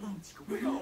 Go!